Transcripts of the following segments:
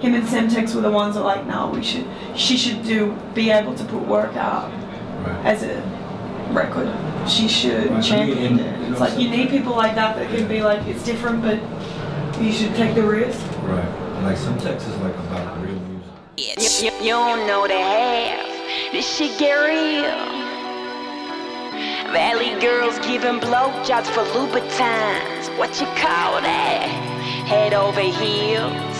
him and Semtex were the ones that were like, no, we should, she should do, be able to put work out Right. as a record. She should Right, champion and- it. It's like you need people like that that can be like, it's different, but you should take the risk. Right. Like Semtex is like about real music. You, you, you don't know the half. This shit get real. Valley girls giving blowjobs for Louboutins. What you call that? Head over heels.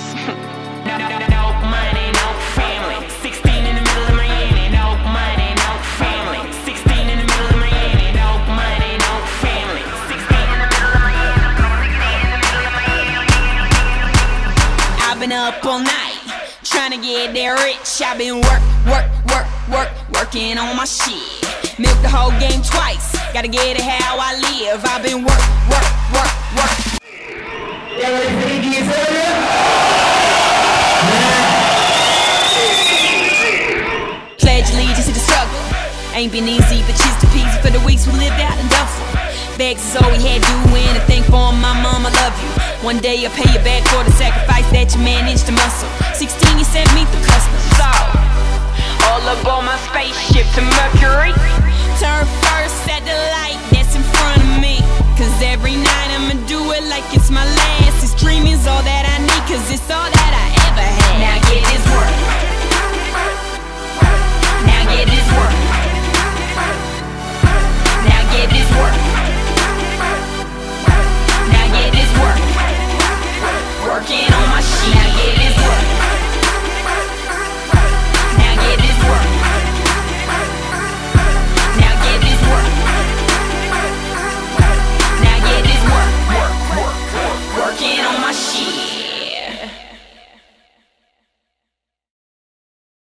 Been up all night trying to get that rich. I've been work, work, work, work, working on my shit. Milk the whole game twice. Gotta get it how I live. I've been work, work, work, work. Pledge allegiance to the struggle. Ain't been easy, but cheese to peasy for the weeks we lived out in Duffel. Begs is all we had, do anything for my mama, love you. One day I'll pay you back for the sacrifice that you managed to muscle. 16, you sent me through custom. So, all aboard my spaceship to Mercury. Turn first satellite. she